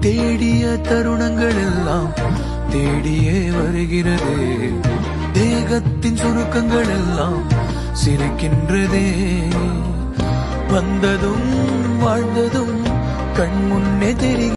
தேடிய தருணங்கள் எல்லாம் தேடியே வருகிறது. தேகத்தின் சுருக்கங்கள் எல்லாம் சிரிக்கின்றதே. வந்ததும் வாழ்ந்ததும் கண் முன்னே தெரிகிறது.